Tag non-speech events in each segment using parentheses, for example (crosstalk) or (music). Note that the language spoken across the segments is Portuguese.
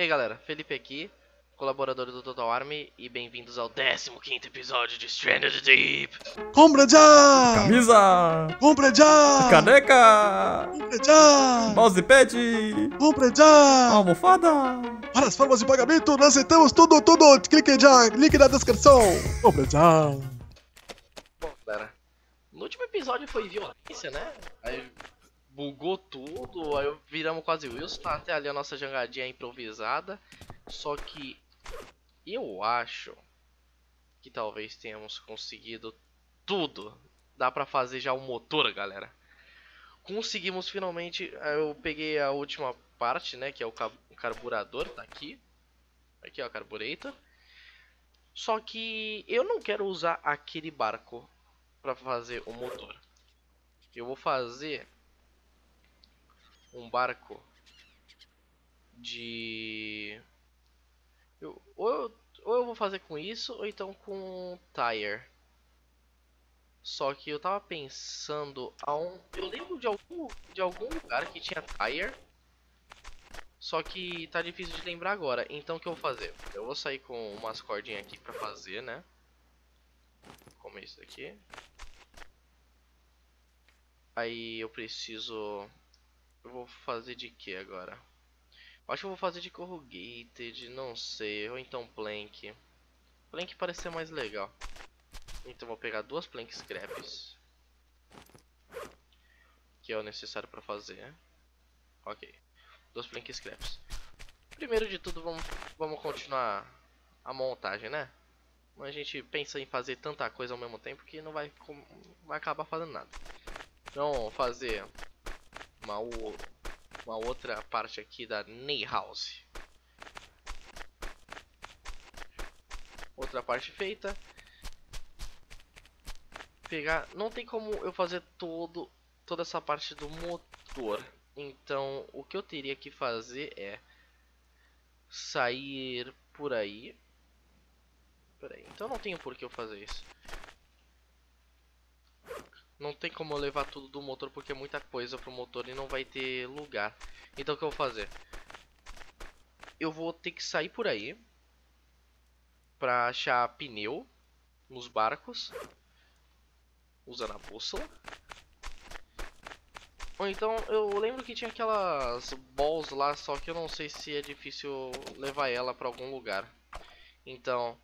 E aí galera, Felipe aqui, colaborador do Total Army e bem-vindos ao 15º episódio de Stranded Deep. Compra já! Camisa! Compra já! Caneca! Compra já! Mousepad! Compra já! Almofada! Para as formas de pagamento, nós aceitamos tudo, tudo! Clique já! Link na descrição! Compra já! Bom galera, no último episódio foi violência, né? Aí bugou tudo, aí viramos quase Wilson, tá até ali a nossa jangadinha improvisada. Só que eu acho que talvez tenhamos conseguido tudo. Dá pra fazer já o motor, galera. Conseguimos finalmente, eu peguei a última parte, né, que é o carburador, tá aqui. Aqui ó, carburetor. Só que eu não quero usar aquele barco para fazer o motor. Eu vou fazer um barco de... Eu, ou, eu, ou eu vou fazer com isso, ou então com tire. Só que eu tava pensando a um, eu lembro de algum de algum lugar que tinha tire. Só que tá difícil de lembrar agora. Então o que eu vou fazer? Eu vou sair com umas cordinhas aqui pra fazer, né? Como esse daqui. Aí eu preciso eu vou fazer de que agora? Acho que eu vou fazer de corrugated, não sei, ou então plank. Plank parece ser mais legal. Então vou pegar duas plank scraps. Que é o necessário para fazer. Ok. Duas plank scraps. Primeiro de tudo vamos, vamos continuar a montagem, né? A gente pensa em fazer tanta coisa ao mesmo tempo que não vai, vai acabar fazendo nada. Então fazer uma, uma outra parte aqui da Ney House. Outra parte feita. Pegar, não tem como eu fazer todo toda essa parte do motor. Então, o que eu teria que fazer é sair por aí. Peraí, então não tenho por que eu fazer isso. Não tem como eu levar tudo do motor porque é muita coisa pro motor e não vai ter lugar. Então o que eu vou fazer? Eu vou ter que sair por aí pra achar pneu nos barcos usando a bússola. Ou então eu lembro que tinha aquelas balls lá, só que eu não sei se é difícil levar ela pra algum lugar. Então,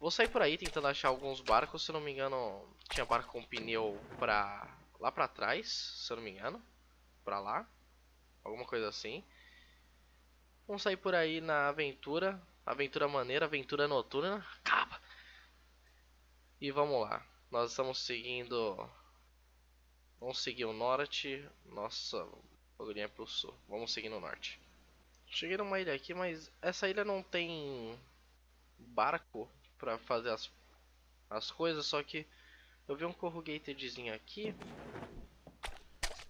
Vou sair por aí tentando achar alguns barcos, se não me engano, tinha barco com pneu pra lá pra trás, se não me engano, pra lá, alguma coisa assim. Vamos sair por aí na aventura, aventura maneira, aventura noturna, capa. E vamos lá, nós estamos seguindo, vamos seguir o norte, nossa, bagulhinho é pro sul, vamos seguir no norte. Cheguei numa ilha aqui, mas essa ilha não tem barco pra fazer as, as coisas, só que eu vi um corrugatedzinho aqui.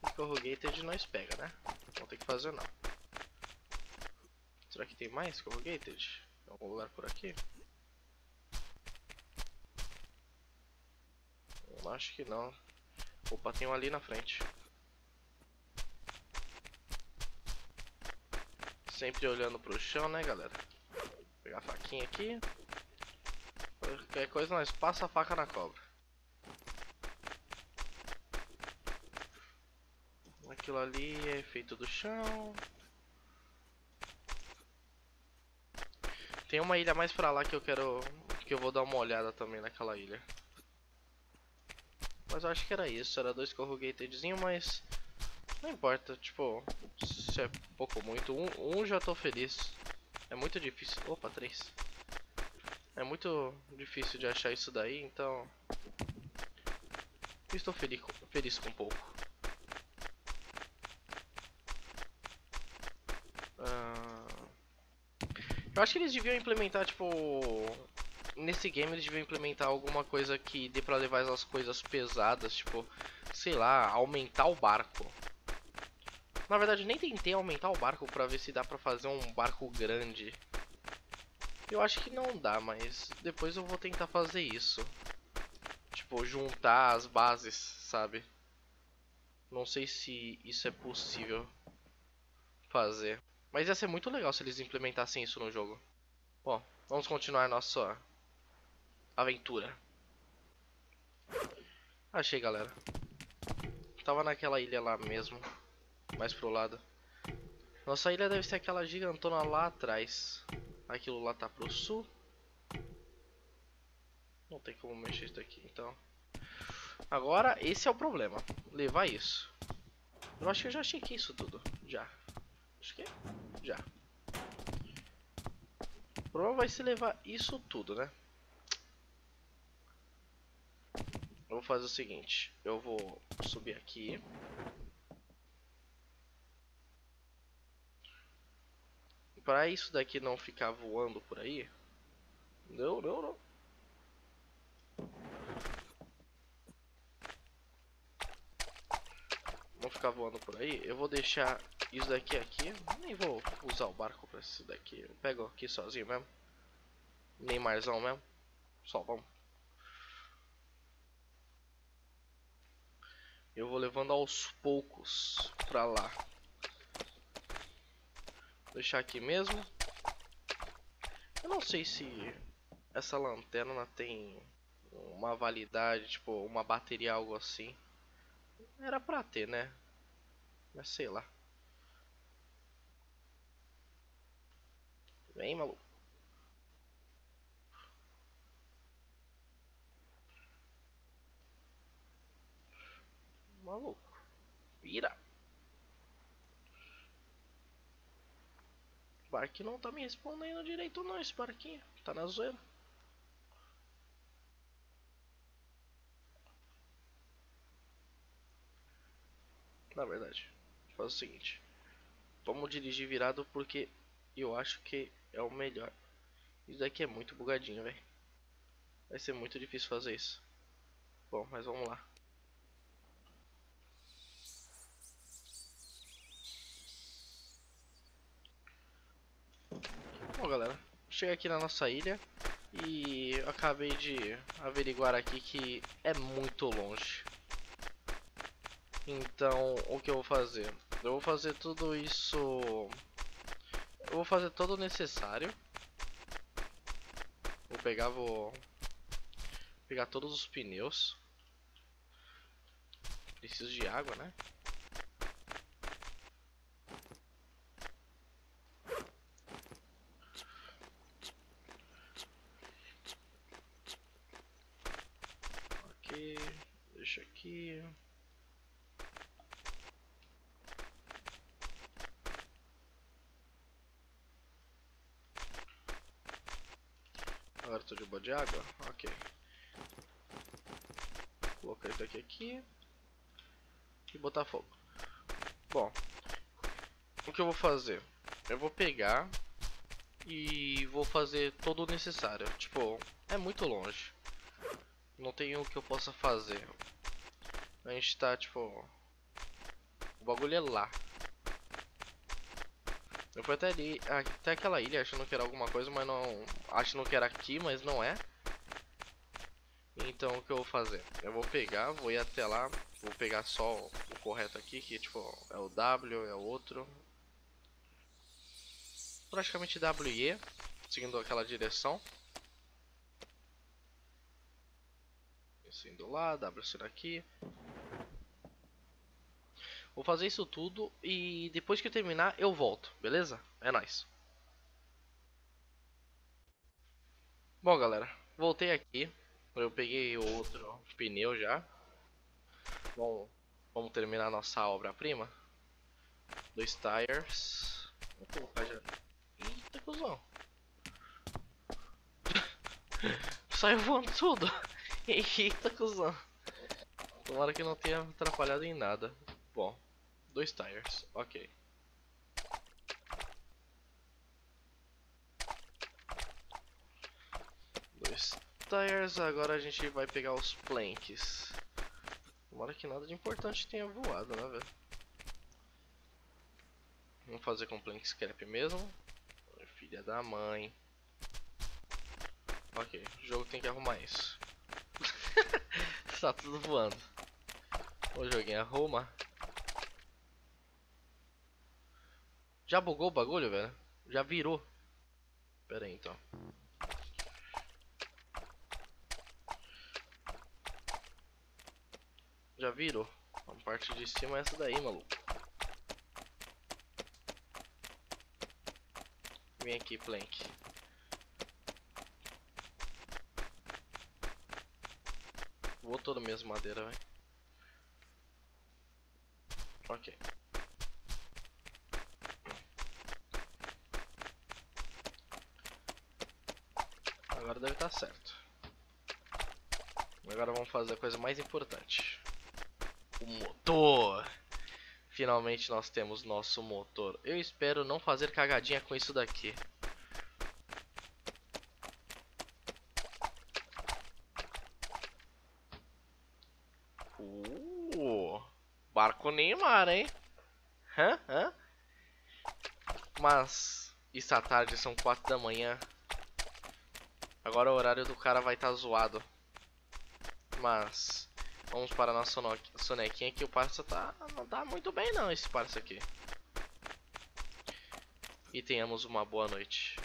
O corrugated nós pega, né? Não tem que fazer não. Será que tem mais corrugated? Tem algum lugar por aqui? Eu acho que não. Opa, tem um ali na frente. Sempre olhando pro chão, né, galera? Vou pegar a faquinha aqui. Qualquer coisa nós passa a faca na cobra. Aquilo ali é feito do chão. Tem uma ilha mais pra lá que eu quero... Que eu vou dar uma olhada também naquela ilha. Mas eu acho que era isso. Era dois corrugatedzinhos, mas... Não importa, tipo... Se é pouco ou muito. Um, um já tô feliz. É muito difícil. Opa, três. É muito difícil de achar isso daí, então... Estou feliz, feliz com pouco. Uh... Eu acho que eles deviam implementar, tipo... Nesse game eles deviam implementar alguma coisa que dê pra levar as coisas pesadas, tipo... Sei lá, aumentar o barco. Na verdade, nem tentei aumentar o barco pra ver se dá pra fazer um barco grande. Eu acho que não dá, mas depois eu vou tentar fazer isso. Tipo, juntar as bases, sabe? Não sei se isso é possível fazer. Mas ia ser muito legal se eles implementassem isso no jogo. Bom, vamos continuar nossa aventura. Achei, galera. Tava naquela ilha lá mesmo. Mais pro lado. Nossa ilha deve ser aquela gigantona lá atrás. Aquilo lá tá pro sul. Não tem como mexer isso daqui, então. Agora, esse é o problema. Levar isso. Eu acho que eu já chequei isso tudo. Já. Acho que já. O problema vai ser levar isso tudo, né? Eu vou fazer o seguinte. Eu vou subir aqui. Pra isso daqui não ficar voando por aí. Não, não, não. Não ficar voando por aí. Eu vou deixar isso daqui aqui. Nem vou usar o barco pra isso daqui. Eu pego aqui sozinho mesmo. Nem marzão mesmo. Só vamos. Eu vou levando aos poucos pra lá. Deixar aqui mesmo. Eu não sei se essa lanterna tem uma validade, tipo, uma bateria, algo assim. Era pra ter, né? Mas sei lá. Vem, maluco. Maluco. Vira. Barquinho não tá me respondendo direito não, esse barquinho. Tá na zoeira. Na verdade, faz o seguinte. Vamos dirigir virado porque eu acho que é o melhor. Isso daqui é muito bugadinho, velho. Vai ser muito difícil fazer isso. Bom, mas vamos lá. Bom, galera, cheguei aqui na nossa ilha e acabei de averiguar aqui que é muito longe. Então, o que eu vou fazer? Eu vou fazer tudo isso... Eu vou fazer todo o necessário. Vou pegar, vou... Pegar todos os pneus. Preciso de água, né? Ok, aqui. Agora estou de boa de água? Ok. Vou colocar isso aqui aqui. E botar fogo. Bom. O que eu vou fazer? Eu vou pegar e vou fazer todo o necessário. Tipo, é muito longe. Não tem o que eu possa fazer. A gente tá, tipo... O bagulho é lá. Eu fui até ali, até aquela ilha achando que era alguma coisa, mas não... Achando que era aqui, mas não é. Então o que eu vou fazer? Eu vou pegar, vou ir até lá, vou pegar só o correto aqui, que tipo, é o W, é o outro. Praticamente W e E, seguindo aquela direção. Indo lá, W sendo aqui. Vou fazer isso tudo e depois que eu terminar eu volto, beleza? É nóis. Bom galera, voltei aqui. Eu peguei o outro pneu já. Bom, vamos terminar nossa obra-prima. Dois tires. Vou colocar já. Eita, cuzão. (laughs) Saiu voando tudo. (laughs) Eita, cuzão. Tomara que não tenha atrapalhado em nada. Bom, dois tires, ok. Dois tires, agora a gente vai pegar os planks. Tomara que nada de importante tenha voado, né, velho? Vamos fazer com plank scrap mesmo. Filha da mãe. Ok, o jogo tem que arrumar isso. Tá tudo voando. O joguinho arruma. Já bugou o bagulho, velho? Já virou. Pera aí, então. Já virou. A parte de cima é essa daí, maluco. Vem aqui, Plank. Vou toda mesmo madeira, vai. Ok. Agora deve estar certo. Agora vamos fazer a coisa mais importante. O motor. Finalmente nós temos nosso motor. Eu espero não fazer cagadinha com isso daqui. Barco Neymar, hein? Hã? Hã? Mas está tarde, são quatro da manhã. Agora o horário do cara vai estar tá zoado. Mas vamos para a nossa sonequinha que o parça tá não tá muito bem não esse parça aqui. E tenhamos uma boa noite.